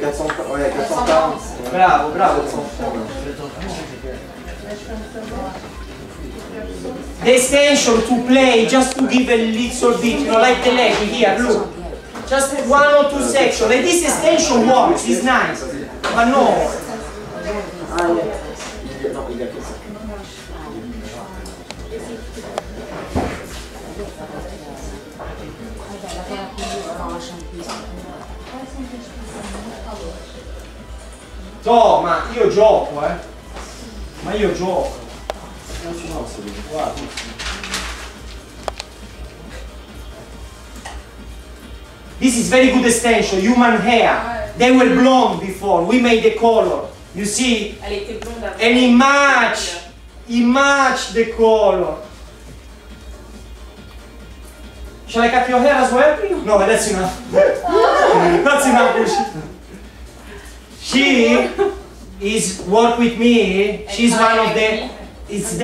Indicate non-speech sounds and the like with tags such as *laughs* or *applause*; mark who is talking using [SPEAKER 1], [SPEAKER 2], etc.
[SPEAKER 1] fait 400, ouais, 440.
[SPEAKER 2] Bravo, bravo. The extension to play, just to give a little bit, you know, like the leg here, look. Just one or two sections. And this extension works, it's nice. But no,
[SPEAKER 1] Ah, il
[SPEAKER 2] no, ma io gioco, eh. Ma io gioco.
[SPEAKER 1] Non ci se vedi.
[SPEAKER 2] Guarda. This is very good extension, human hair. They were blonde before, we made the color. You see? And he match, he match the color. Shall I cut your hair as well? No, that's enough. *laughs* She is work with me. She's one of the. It's